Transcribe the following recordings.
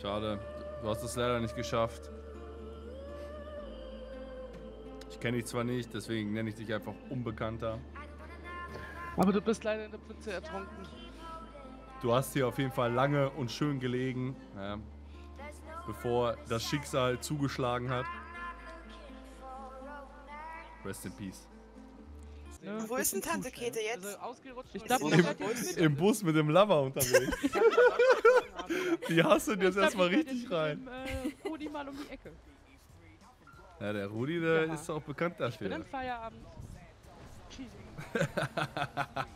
Schade. Du hast es leider nicht geschafft. Ich kenne dich zwar nicht, deswegen nenne ich dich einfach Unbekannter. Aber du bist leider in der Pfütze ertrunken. Du hast hier auf jeden Fall lange und schön gelegen, ja, bevor das Schicksal zugeschlagen hat. Rest in Peace. Ne? Wo ist denn Tante ey. jetzt? Also Ich und glaub, ist die ist jetzt mit. Im Bus mit dem Lover unterwegs. Ja. Die hasseln jetzt erstmal richtig rein. Dem, äh, Rudi mal um die Ecke. Ja, der Rudi, der Ja. ist auch bekannt Ich bin dafür. Feierabend.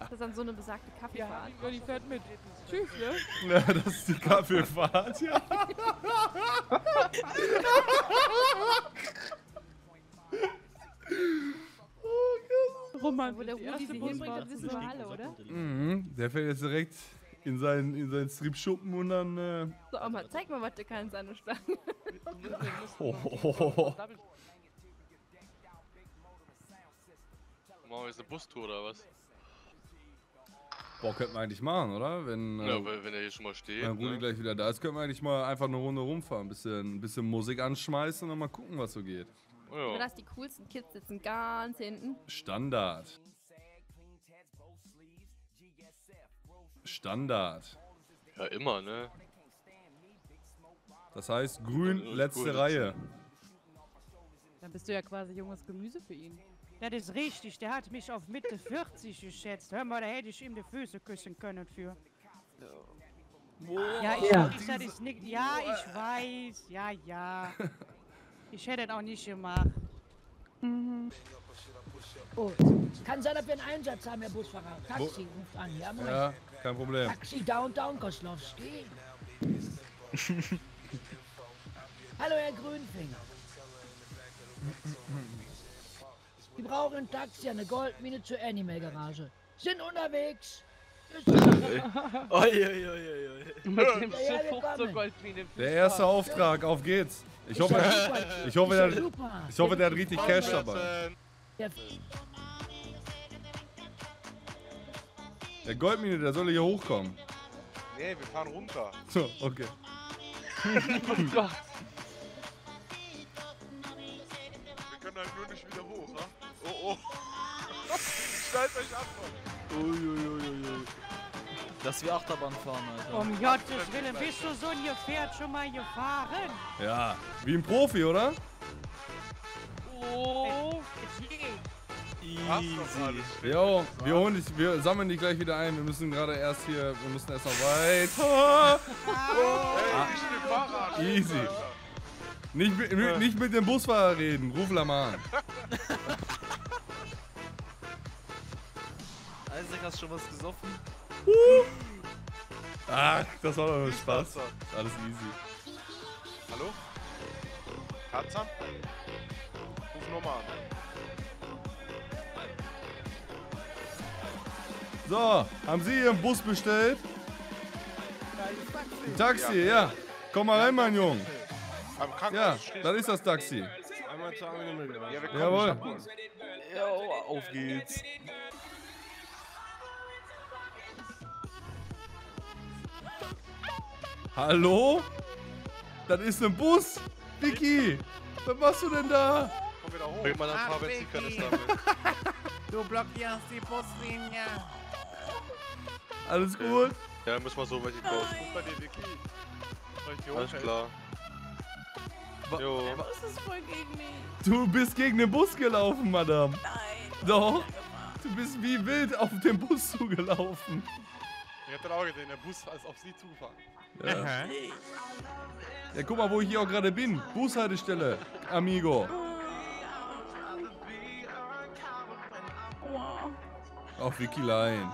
Das ist dann so eine besagte Ja, Kaffeefahrt. die, die fährt mit. Tschüss, ne? Ja, das ist die Kaffeefahrt, ja. Roman, Wo der Rudi sie hinbringt, das wissen wir alle, oder? Mhm, der fällt jetzt direkt in seinen, in seinen Strip-Schuppen und dann. Äh, So, Oma, zeig mal, was du kannst an der Stange. oh, oh, oh, oh. Machen wir jetzt eine Bustour oder was? Boah, könnten wir eigentlich machen, oder? Wenn, äh, Ja, weil wenn er hier schon mal steht. wenn Rudi ne? gleich wieder da ist, können wir eigentlich mal einfach eine Runde rumfahren. Ein bisschen, ein bisschen Musik anschmeißen und dann mal gucken, was so geht. Oh, ja. das die coolsten Kids sitzen ganz hinten. Standard. Standard. ja, immer, ne? Das heißt, grün, Ja, letzte gut. Reihe. Dann bist du ja quasi junges Gemüse für ihn. Das ist richtig, der hat mich auf Mitte 40 geschätzt. Hör mal, da hätte ich ihm die Füße küssen können für. Ja, ich Ja. ist nicht. Ja, ich weiß. Ja, ja. Ich hätte das auch nicht gemacht. Oh, kann sein, dass wir einen Einsatz haben, Herr Busfahrer. Taxi ruft an. Ja, Moment. Ja, kein Problem. Taxi Downtown Koslowski. Hallo, Herr Grünfinger. Wir brauchen ein Taxi an der Goldmine zur Animal-Garage. Sind unterwegs. Oi, oi, oi, oi, oi. Mit dem Ja, ja, wir Schiff hoch zur kommen. Goldmine. Der erste Auftrag, auf geht's. Ich hoffe, ich hoffe, der, ich hoffe, der hat richtig Cash dabei. Der Goldmine, der soll hier hochkommen. Nee, wir fahren runter. So, okay. Oh Gott. Wir können halt nur nicht wieder hoch, ha? Oh, oh. Stellt euch ab, Mann. Uiuiuiui. Dass wir Achterbahn fahren, Alter. Um Gottes Willen, bist du so ein Gefährt schon mal gefahren? Ja, wie ein Profi, oder? Oh. Passt doch alles. Jo, wir holen dich, wir sammeln dich gleich wieder ein. Wir müssen gerade erst hier, wir müssen erst noch weiter. Ey, nicht mit dem Fahrrad. Easy. Nicht, mit- nicht mit dem Busfahrer reden, ruf Lamar an. Isaac, hast schon was gesoffen? Ach, das war doch nur. Spaß. Alles easy. Hallo? Tarzan? Ruf nochmal an. So, haben Sie Ihren Bus bestellt? Ein Taxi, ja. Komm mal rein, mein Junge. Ja, das ist das Taxi. Einmal zur. Ja, Jawohl. Jo, auf geht's. Hallo? Das ist ein Bus? Vicky, was machst du denn da? Wieder hoch. Bringt mal ein paar Benzinkanister mit. Du blockierst die Buslinie. Alles gut? Ja, müssen wir so welche kaufen. Guck bei dir, Vicky. Alles klar. Jo. Was ist voll gegen mich? Du bist gegen den Bus gelaufen, Madame. Nein. Doch. Du bist wie wild auf den Bus zugelaufen. Ich hab das auch gesehen, der Bus ist auf sie zugefahren. Ja. ja, guck mal, wo ich hier auch gerade bin. Bushaltestelle, amigo. Auf Vicky Line.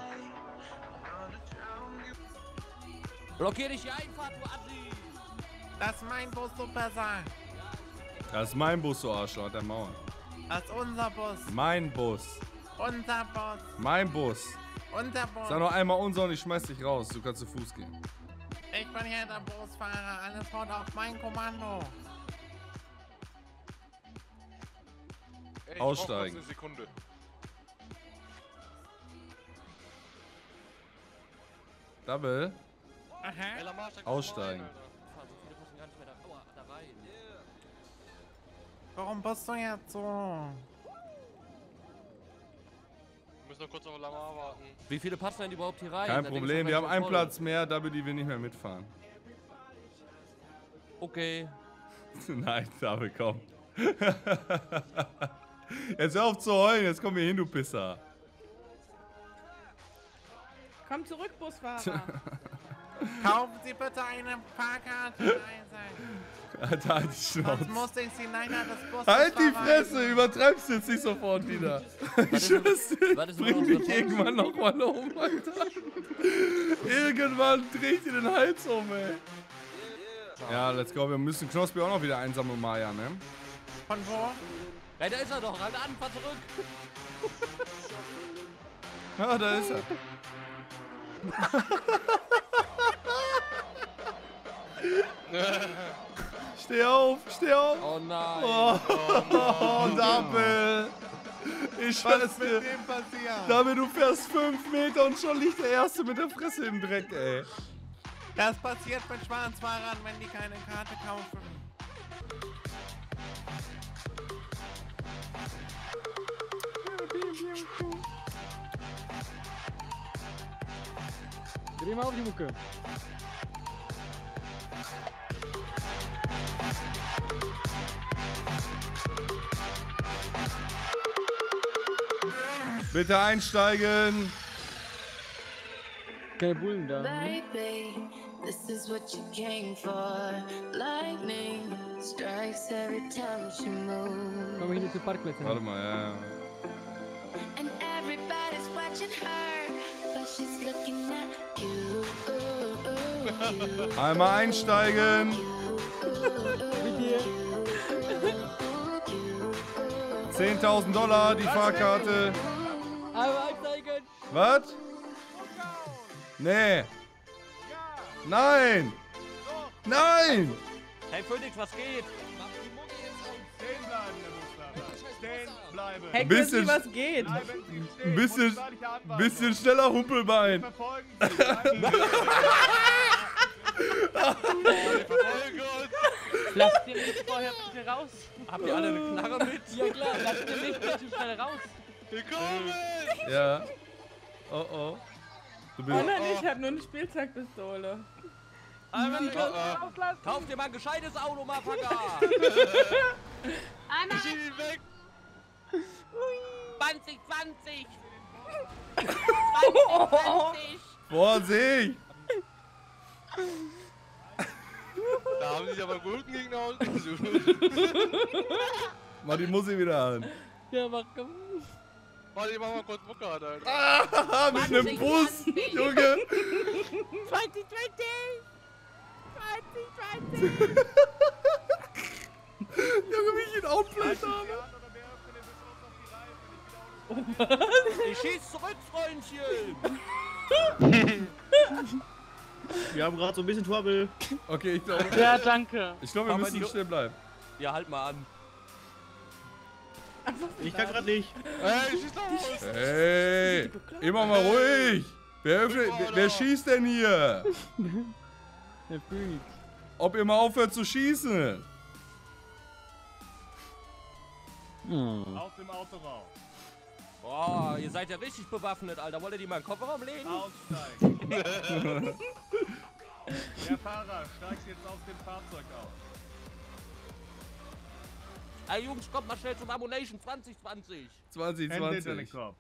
Blockier dich die Einfahrt, du Assi. Das ist mein Bus, super sein. Das ist mein Bus, so Arschloch, hat der Mauer. Das ist unser Bus. Mein Bus. Unser Bus. Mein Bus. Unser Bus. Sag noch einmal unser und ich schmeiß dich raus. Du kannst zu Fuß gehen. Ich bin hier der Busfahrer. Alles haut auf mein Kommando. Ey, ich Aussteigen. brauch kurz Eine Sekunde. Double. Aha. Aussteigen. Warum bist du jetzt so? Wir müssen noch kurz auf Lamar warten. Wie viele passen denn überhaupt hier rein? Kein Problem, wir haben einen voll. Platz mehr, Double, die wir nicht mehr mitfahren. Okay. Nein, Double, komm. jetzt hör auf zu heulen, jetzt komm hier hin, du Pisser. Komm zurück, Busfahrer. Kaufen Sie bitte eine Fahrkarte. Alter, halt die Schnauze. musste ich Sie leider des Busses Halt die. Fresse, übertreibst jetzt nicht sofort wieder. Ich schwör's dir, bring unserer irgendwann nochmal um, Alter. Irgendwann dreht dir den Hals um, ey. Ja, let's go, wir müssen Knospi auch noch wieder einsammeln, Maya, ne? Von wo? Ja, da ist er doch. Halt an, fahr zurück. Ja, da ist er. Steh auf, steh auf. Oh nein. Oh, oh, Double. Ich schwör's dir. dem passiert? David, du fährst 5 Meter und schon liegt der Erste mit der Fresse im Dreck, ey. Das passiert mit Schwarzfahrern, wenn die keine Karte kaufen. Dreh mal auf die Mucke. Bitte einsteigen. Keine Bullen da. Baby, this is what you came for. Lightning strikes every time she moves. Komm hier zu Parkplätzen. Warte mal, ja, ja. Einmal einsteigen. Mit dir. 10.000 Dollar die Fahrkarte. Einmal einsteigen. Was? Nee. Nein. Nein. Hey Phoenix, was geht? Hey, Bisschen- was geht? Ein bisschen, bisschen schneller Humpelbein. Lasst ihr mich vorher bitte raus. Habt ihr alle eine Knarre mit? Ja klar, lasst ihr mich bitte schnell raus. Ja. Oh oh. Du Oh bist. nein, ich hab nur eine Spielzeugpistole. Kauf dir mal ein gescheites Auto, Motherfucker. Einmal 2020. 2020. Vorsicht. Da haben sich aber guten Gegner ausgesucht. Mach die Musik wieder an. Ja, mach komm. Warte, ich mach mal kurz Mucke an, Alter. Ah, mit einem Bus, Junge. 2020! 2020! Junge, wie ich ihn outplayt habe. Ich schieß zurück, Freundchen. Wir haben gerade so ein bisschen Trouble. Okay, ich glaube, Ja, danke. ich glaube, wir Aber müssen stehen bleiben. Ja, halt mal an. Ich kann gerade nicht. Ey, schieß los! Hey, immer mal ruhig. Wer, öffnet, wer, wer schießt denn hier? Der Phoenix. Ob ihr mal aufhört zu schießen? Aus dem Auto raus. Boah, ihr seid ja richtig bewaffnet, Alter. Wollt ihr die mal in den Kofferraum legen? Aussteigen. Der Fahrer steigt jetzt aus dem Fahrzeug aus. Ey, Jungs, kommt mal schnell zum Ammunition 2020. Hände hinter den 2020. Kopf.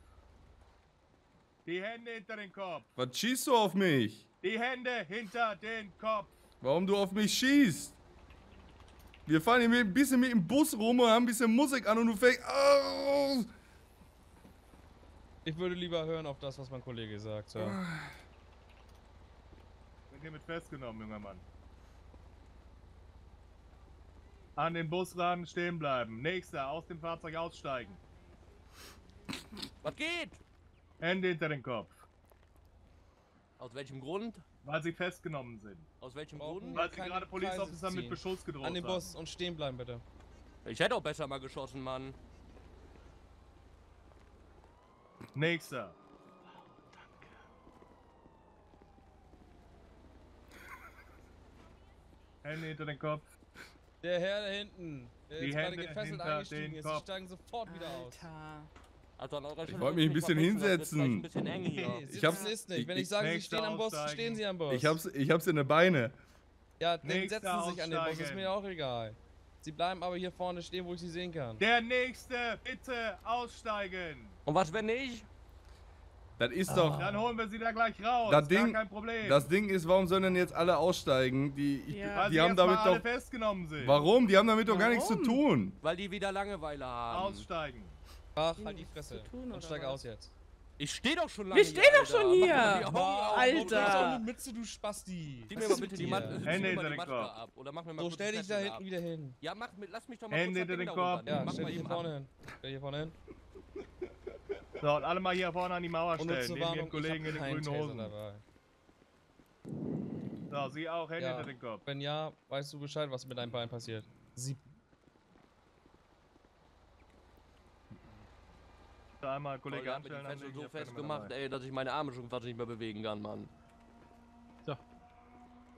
Die Hände hinter den Kopf. Was schießt du auf mich? Die Hände hinter den Kopf. Warum du auf mich schießt? Wir fahren hier ein bisschen mit dem Bus rum und haben ein bisschen Musik an und du fängst. Au! Ich würde lieber hören auf das, was mein Kollege sagt. Ja. Sind hiermit festgenommen, junger Mann. An den Bus ran, stehen bleiben. Nächster, aus dem Fahrzeug aussteigen. Was geht? Hände hinter den Kopf. Aus welchem Grund? Weil sie festgenommen sind. Aus welchem Brauchen Grund? Weil sie gerade Police Officer mit. Beschuss gedroht An den haben. Bus und stehen bleiben, bitte. Ich hätte auch besser mal geschossen, Mann. Nächster. Hände hinter den Kopf. Der Herr da hinten, der Die ist gerade Hände gefesselt hinter eingestiegen ist, Kopf. die steigen sofort wieder aus. Alter. Also Ich wollte mich ein bisschen hinsetzen. Ein bisschen eng hier. Okay, Ich ich hab's ist nicht. Wenn ich sage, Sie stehen am Boss, aussteigen. stehen Sie am Boss. Ich hab's, ich hab's in den Beine. Ja, dann setzen Sie sich an den Boss, ist mir auch egal. Sie bleiben aber hier vorne stehen, wo ich Sie sehen kann. Der nächste, bitte aussteigen. Und was, wenn nicht? Das ist doch. Dann holen wir sie da gleich raus. Das Gar Ding, kein Problem. das Ding ist, warum sollen denn jetzt alle aussteigen? Die, ich, Ja. Weil die sie haben damit alle doch. festgenommen sind. Warum? Die haben damit doch gar nichts zu tun. Weil die wieder Langeweile haben. Aussteigen. Ach, Die halt die Fresse. tun, Und steig was? aus jetzt. Ich steh doch schon lange Wir stehen doch schon hier. Die auf. Alter. Du hast auch eine Mütze, du Spasti. Zieh Was mir mal bitte die, dir? Mat zieh Hände mir hinter mal die den Maske Kopf. ab. Oder mach mir mal So, stell die dich da hinten ab. wieder hin. Ja, mach, mit- lass mich doch mal Hände hinter den Korb. Ja, mach stell mal dich hier vorne hin. Stell hier vorne hin. So, und alle mal hier vorne an die Mauer Und stellen. Neben ihren Kollegen in den grünen Taser Hosen. dabei. So, sie auch, Hände Ja. hinter den Kopf. Wenn ja, weißt du Bescheid, was mit deinem Bein passiert. Sie So, einmal Kollege die anstellen. So ich hab keine festgemacht, ey, dass ich meine Arme schon fast nicht mehr bewegen kann, Mann. dabei.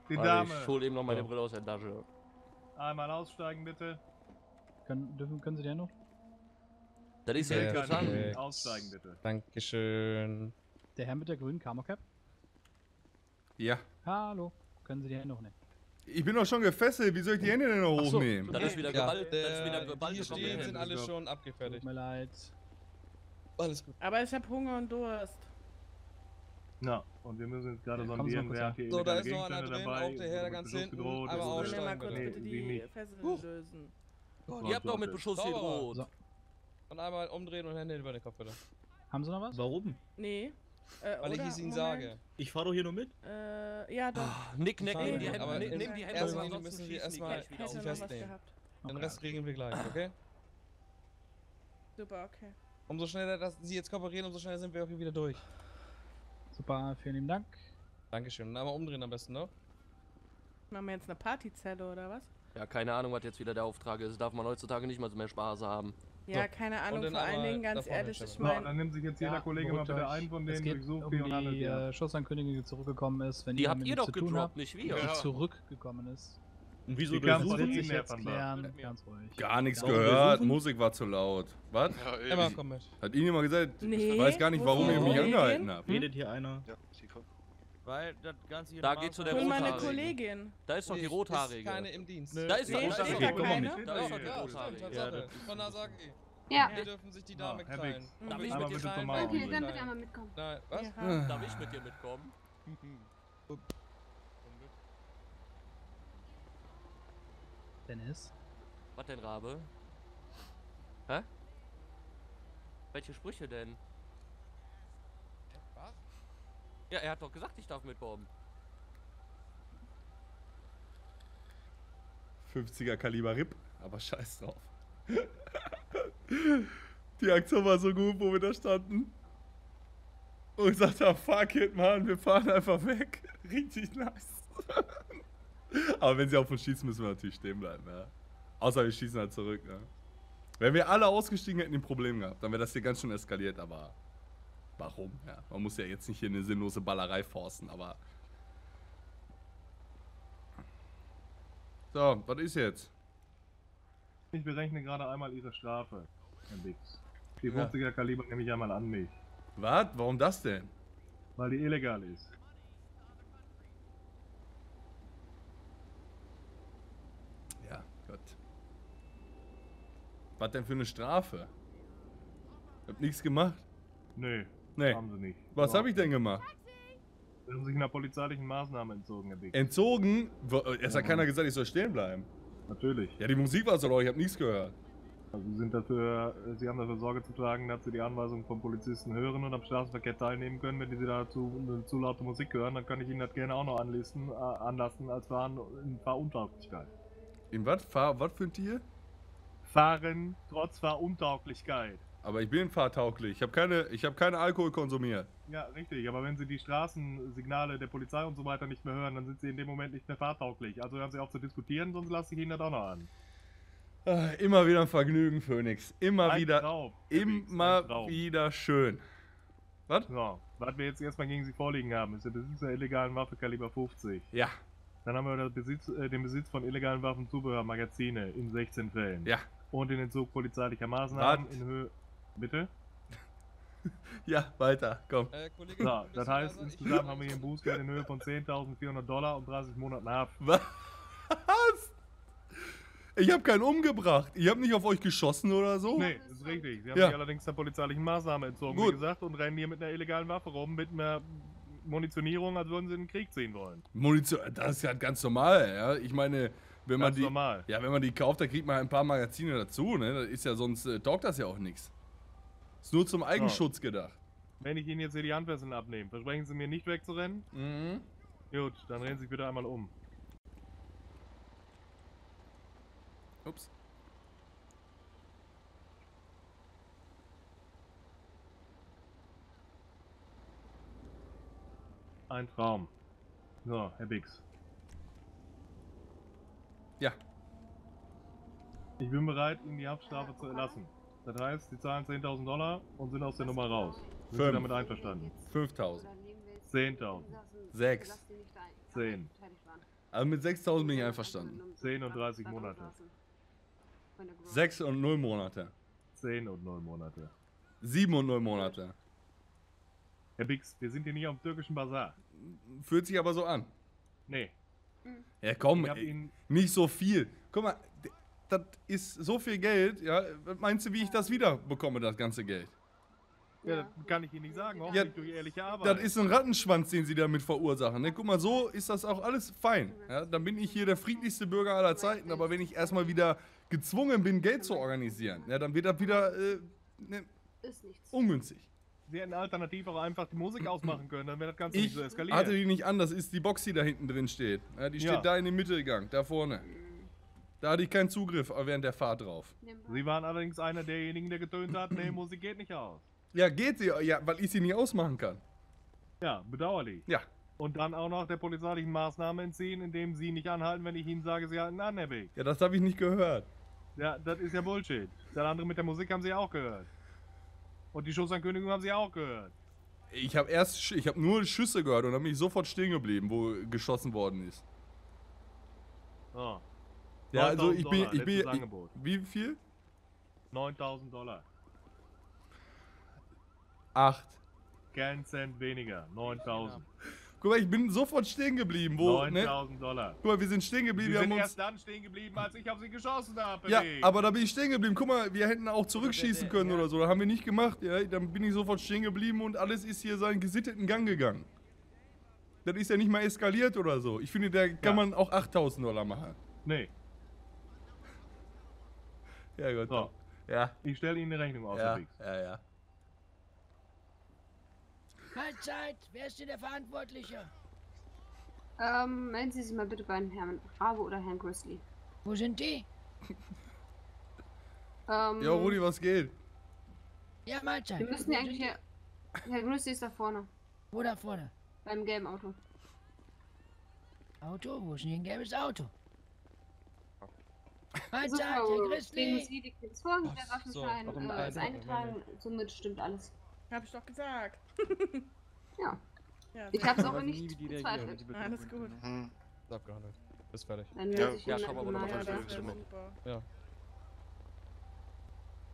Die Warte, Dame. Ich hol eben noch meine So. Brille aus der Tasche. Einmal aussteigen, bitte. Können, dürfen, können Sie die noch? Das ist ja Ja, interessant. okay. Aussteigen, bitte. Dankeschön. Der Herr mit der grünen Camo-Cap? Ja. Hallo. Können Sie die Hände hochnehmen? Ich bin doch schon gefesselt. Wie soll ich die Hände denn noch Ach so. hochnehmen? Das ist wieder Ja, Gewalt, das ist wieder der, Gewalt. die hier stehen, sind alle schon abgefertigt. Tut mir leid. Alles gut. Aber ich hab Hunger und Durst. Na, und wir müssen jetzt gerade Ja, sondieren, wer hat hier So, da ist noch einer drin, dabei. auch der Herr da ganz hinten. gedroht, wir aussteigen, mal kurz bitte. die. Fesseln lösen. Ihr habt doch mit Beschuss gedroht. Und einmal umdrehen und Hände über den Kopf, bitte. Haben Sie noch was? Warum? Nee. Äh, Weil ich es Ihnen Moment. sage. Ich fahre doch hier nur mit. Äh, ja, doch. Nick, Nick, Fahren nimm die Hände, aber nimm, die Hände, ansonsten müssen wir erstmal was festnehmen. Den Rest regeln wir gleich, okay? Super, okay. Umso schneller dass Sie jetzt kooperieren, umso schneller sind wir auch hier wieder durch. Super, vielen lieben Dank. Dankeschön. Und einmal umdrehen am besten, ne? Machen wir jetzt eine Partyzelle oder was? Ja, keine Ahnung, was jetzt wieder der Auftrag ist. Darf man heutzutage nicht mal so mehr Spaß haben. Ja, So. keine Ahnung, vor allen Dingen, ganz ehrlich, ich. So, meine, dann nimmt sich jetzt jeder Ja, Kollege mal bitte einen von denen, geht durchsucht um die und handelt die ihr. äh, Schussankündigung, die zurückgekommen ist. Wenn Die habt ihr doch zu tun gedroppt, habt, nicht die wir. Ja. zurückgekommen ist. Und wieso Die Sie? Ihnen, sich jetzt klären, ganz ruhig. Gar nichts Warum gehört. Musik war zu laut. Was? Ja, Emma, komm mit. Hat Ihnen jemand gesagt? Nee, Ich weiß gar nicht, warum ihr die mich angehalten habt. Redet hier einer? Ja, sie kommt. Weil das Ganze hier Da geht zu der hol meine Rothaarige. Kollegin. Da ist doch die Ist Rothaarige. keine im Dienst. Da ist ist keine? die Da Da ist doch die Ja, Rothaarige. Von da sag ich. Ja. Wir dürfen sich die Dame Herr krallen. Darf ich Einmal mit dir? Mauer. Okay, dann bitte einmal mitkommen. Nein, was? Ja. Darf ich mit dir mitkommen? Dennis. Was denn, Rabe? Hä? Welche Sprüche denn? Was? Ja, er hat doch gesagt, ich darf mitkommen. 50er Kaliber RIP, aber scheiß drauf. Die Aktion war so gut, wo wir da standen. Und ich sagte, fuck it, Mann, wir fahren einfach weg. Richtig nice. aber wenn sie auf uns schießen, müssen wir natürlich stehen bleiben, ja. Außer wir schießen halt zurück, ne. Wenn wir alle ausgestiegen hätten, ein Problem gehabt, dann wäre das hier ganz schön eskaliert, aber warum? Ja, man muss ja jetzt nicht hier eine sinnlose Ballerei forcen, aber. So, was ist jetzt? Ich berechne gerade einmal Ihre Strafe, Herr Wix. Die Ja. 50er Kaliber nehme ich einmal an mich, Was? Warum das denn? weil die illegal ist. Ja, Gott. Was denn für eine Strafe? Hab nichts gemacht? Nö, Nee. Haben Sie nicht. Was Aber habe ich denn gemacht? Sie haben sich einer polizeilichen Maßnahme entzogen, Herr Wix. Entzogen? Wo- Es hat keiner gesagt, ich soll stehen bleiben. Natürlich. Ja, die Musik war so laut, ich habe nichts gehört. Also Sie, sind dafür, Sie haben dafür Sorge zu tragen, dass Sie die Anweisungen vom Polizisten hören und am Straßenverkehr teilnehmen können. Wenn Sie dazu eine zu laute Musik hören, dann kann ich Ihnen das gerne auch noch anlisten, äh, anlassen als Fahren in Fahruntauglichkeit. In was? Fahr, was für ein Tier? Fahren trotz Fahruntauglichkeit. Aber ich bin fahrtauglich. Ich habe keine, ich hab keine Alkohol konsumiert. Ja, richtig, aber wenn Sie die Straßensignale der Polizei und so weiter nicht mehr hören, dann sind Sie in dem Moment nicht mehr fahrtauglich. Also hören Sie auf zu diskutieren, sonst lasse ich Ihnen das auch noch an. Ah, Immer wieder ein Vergnügen, Phoenix. Immer Ein wieder, Traum, immer Traum. wieder schön. Was? So, was wir jetzt erstmal gegen Sie vorliegen haben, ist der Besitz der illegalen Waffe Kaliber 50. Ja. Dann haben wir den Besitz, äh, den Besitz von illegalen Waffen, Zubehör, Magazine in 16 Fällen. Ja. Und den Entzug polizeilicher Maßnahmen Wart. in Höhe. Bitte? Ja, weiter, komm. Äh, Kollege, So, das heißt? Ich- insgesamt haben wir hier ein Bußgeld in Höhe von 10.400 Dollar und 30 Monaten Haft. Was? Ich habe keinen umgebracht. Ich habe nicht auf euch geschossen oder so. Nee, das ist richtig. Sie haben Ja. sich allerdings der polizeilichen Maßnahme entzogen, Gut. wie gesagt, und rennen hier mit einer illegalen Waffe rum, mit einer Munitionierung, als würden sie in den Krieg ziehen wollen. Munition, das ist ja ganz normal, ja. Ich meine, wenn man die. normal. Ja, wenn man die kauft, dann kriegt man ein paar Magazine dazu, ne? Das ist ja sonst äh, taugt das ja auch nichts. Ist nur zum Eigenschutz gedacht. Wenn ich Ihnen jetzt hier die Handfesseln abnehme, versprechen Sie mir nicht wegzurennen? Mhm. Gut, dann drehen Sie sich bitte einmal um. Ups. Ein Traum. So, Herr Bix. Ja. Ich bin bereit, Ihnen die Haftstrafe zu erlassen. Das heißt, Sie zahlen 10.000 Dollar und sind aus der Nummer raus. Sind Sie Fünf. damit einverstanden? 5000. 10.000. 6. 10. Also mit 6000 bin ich einverstanden. 10 und 30 Monate. 6 und 0 Monate. 10 und 0 Monate. 7 und 0 Monate. Herr Bix, wir sind hier nicht auf dem türkischen Bazar. Fühlt sich aber so an. Nee. Ja, komm, Ich hab ey, ihn- nicht so viel. Guck mal, das ist so viel Geld, ja. Meinst du, wie ich das wieder bekomme, das ganze Geld? Ja, das kann ich Ihnen nicht sagen, auch Ja, nicht durch ehrliche Arbeit. Das ist ein Rattenschwanz, den sie damit verursachen. Ne? Guck mal, so ist das auch alles fein. Ja? Dann bin ich hier der friedlichste Bürger aller Zeiten. Aber wenn ich erstmal wieder gezwungen bin, Geld zu organisieren, ja, dann wird das wieder äh, ne, ungünstig. Sie hätten alternativ auch einfach die Musik ausmachen können, dann wäre das Ganze nicht Ich so eskaliert. hatte die nicht an, das ist die Box, die da hinten drin steht. Ja, die steht Ja. da in dem Mittelgang, da vorne. Da hatte ich keinen Zugriff während der Fahrt drauf. Sie waren allerdings einer derjenigen, der getönt hat, nee, Musik geht nicht aus. Ja, geht sie, ja, weil ich sie nicht ausmachen kann. Ja, bedauerlich. Ja. Und dann auch noch der polizeilichen Maßnahme entziehen, indem Sie nicht anhalten, wenn ich Ihnen sage, Sie halten an, Herr Weg. Ja, das habe ich nicht gehört. Ja, das ist ja Bullshit. Das andere mit der Musik haben Sie auch gehört. Und die Schussankündigung haben Sie auch gehört. Ich habe erst, ich habe nur Schüsse gehört und dann bin ich sofort stehen geblieben, wo geschossen worden ist. So. Ja, also 9000 ich bin, ich bin, ich, wie viel? 9000 Dollar. Acht. Kein Cent weniger. 9000. Guck mal, ich bin sofort stehen geblieben, wo, ne? 9000 Dollar. Guck mal, wir sind stehen geblieben, Sie wir sind haben uns... erst dann stehen geblieben, als ich auf Sie geschossen habe. Ja, Weg. aber da bin ich stehen geblieben. Guck mal, wir hätten auch zurückschießen können oder so. Das haben wir nicht gemacht. Ja, dann bin ich sofort stehen geblieben und alles ist hier seinen gesitteten Gang gegangen. Das ist ja nicht mal eskaliert oder so. Ich finde, da kann man auch 8000 Dollar machen. Nee. Ja, gut. So. Ja. Ich stelle Ihnen eine Rechnung aus, Ja, ja, ja. Mahlzeit, wer ist denn der Verantwortliche? Ähm, melden Sie sich mal bitte bei Herrn Rabe oder Herrn Grizzly. Wo sind die? Ähm, Ja, Rudi, was geht? Ja, Mahlzeit. Wir müssen ja eigentlich hier... Herr Grizzly ist da vorne. Wo da vorne? Beim gelben Auto. Auto? Wo ist denn hier ein gelbes Auto? Legen Grizzly. Sie die vor, der Waffenschein warum äh, ist ein- eingetragen, somit stimmt alles. Hab ich doch gesagt. Ja. Ja, Ich hab's aber nicht bezweifelt. Alles gut. Hm. Ist abgehandelt. Ist fertig. Dann ja, ihn schau mal, wo mal. noch Ja, was das super. Ja.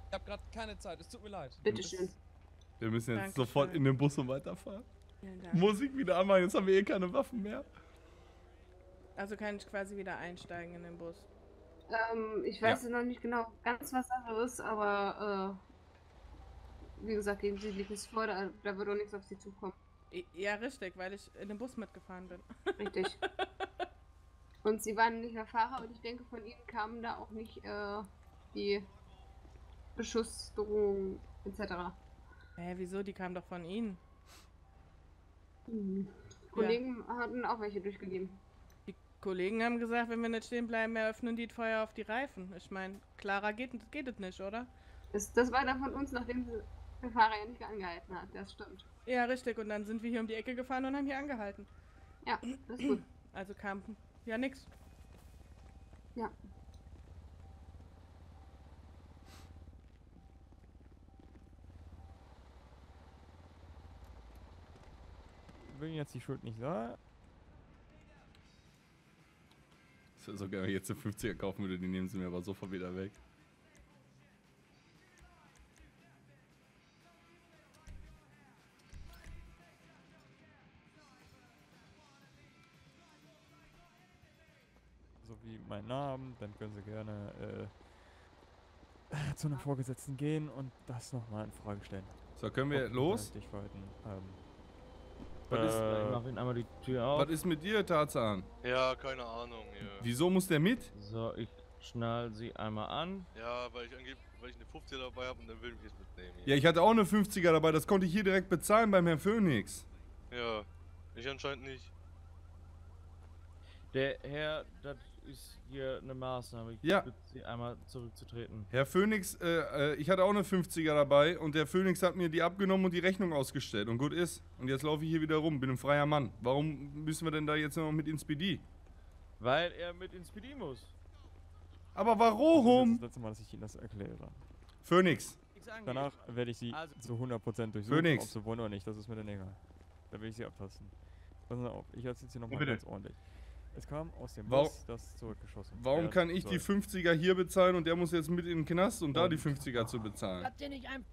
Ich hab grad keine Zeit, es tut mir leid. Bitteschön. Wir müssen jetzt Dankeschön. sofort in den Bus und weiterfahren. Musik wieder anmachen, jetzt haben wir eh keine Waffen mehr. Also kann ich quasi wieder einsteigen in den Bus. Ähm, ich weiß noch nicht genau ganz, was ist, aber äh, wie gesagt, gegen Sie liegt es vor, da, da wird auch nichts auf Sie zukommen. Ja, richtig, weil ich in den Bus mitgefahren bin. Richtig. Und Sie waren nicht der Fahrer und ich denke, von Ihnen kamen da auch nicht äh, die Beschussdrohungen etc. Hä, wieso? Die kam doch von Ihnen. Mhm. Kollegen hatten auch welche durchgegeben. Kollegen haben gesagt, wenn wir nicht stehen bleiben, eröffnen die das Feuer auf die Reifen. Ich meine, klarer geht, geht es nicht, oder? Das, das war dann von uns, nachdem sie- der Fahrer ja nicht angehalten hat. Das stimmt. Ja, richtig. Und dann sind wir hier um die Ecke gefahren und haben hier angehalten. Ja, das ist gut. Also kam ja nix. Ja. will jetzt die Schuld nicht sagen. Wäre so ich jetzt eine 50er kaufen würde, die nehmen sie mir aber sofort wieder weg. sowie meinen Namen, dann können Sie gerne äh, zu einem Vorgesetzten gehen und das nochmal in Frage stellen. So, können wir Ob los? Ähm, Was ist- äh, Ich mach Ihnen einmal die Tür auf. Was ist mit dir, Tarzan? Ja, keine Ahnung. Ja, Wieso muss der mit? So, ich schnall sie einmal an. ja weil ich angeb, weil ich eine 50er dabei habe und dann will ich es mitnehmen. Ja, ich hatte auch eine 50er dabei, das konnte ich hier direkt bezahlen beim Herrn Phoenix. Ja, ich anscheinend nicht. Der Herr, das ist hier eine Maßnahme. Ich Ja. bitte Sie einmal zurückzutreten. Herr Phoenix, äh, äh, ich hatte auch eine 50er dabei und der Phoenix hat mir die abgenommen und die Rechnung ausgestellt und gut ist. Und jetzt laufe ich hier wieder rum, bin ein freier Mann. Warum müssen wir denn da jetzt noch mit ins PD? Weil er mit ins PD muss. Aber Das ist warum? das letzte Mal, dass ich Ihnen das erkläre. Phoenix, Danach werde ich Sie Also- zu 100% durchsuchen, Phoenix. ob Sie wollen oder nicht. Das ist mir dann egal. Da will ich Sie abtasten. Passen Sie auf, ich erzähle Sie nochmal bitte. ganz ordentlich. Es kam aus dem Warum- Bus, das zurückgeschossen warum werden kann ich die soll. 50er hier bezahlen und der muss jetzt mit in den Knast und da die 50er zu bezahlen? Habt ihr nicht ein...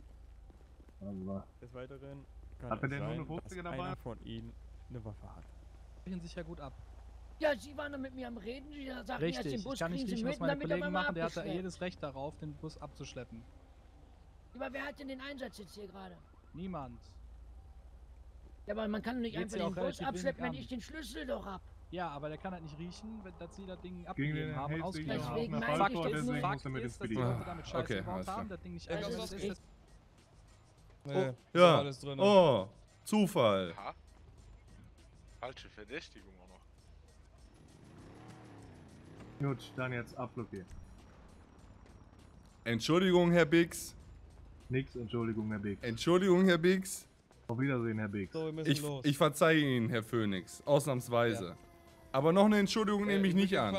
Des Weiteren kann Hat er es denn nur sein, eine 50er dass dabei? einer von Ihnen eine Waffe hat. sprechen sich ja gut ab. Ja, Sie waren doch mit mir am Reden. Sie sagten Richtig, den ich Bus kann nicht riechen, was meine damit er Kollegen machen. Der hat da jedes Recht darauf, den Bus abzuschleppen. Aber wer hat denn den Einsatz jetzt hier gerade? Niemand. Ja, aber man kann doch nicht Geht's einfach ja den Bus abschleppen, wenn ich den Schlüssel doch hab. Ja, aber der kann halt nicht riechen, wenn- dass sie das Ding abgegeben haben und ausgegeben haben. Deswegen Fakt nur- deswegen Fakt muss er ist, dass die. Leute damit Scheiße Okay, gebaut haben, das Ding nicht Also abgeschleppt das ist. ist- das- Oh, ist ja. alles drin. Oh, Zufall. Ha? Falsche Verdächtigung auch noch. Gut, dann jetzt abblockieren. Entschuldigung, Herr Bix. Nix, Entschuldigung, Herr Bix. Entschuldigung, Herr Bix. Auf Wiedersehen, Herr Bix. So, wir müssen Ich, los. ich verzeihe Ihnen, Herr Phoenix. Ausnahmsweise. Aber noch eine Entschuldigung Äh, nehme ich nicht an.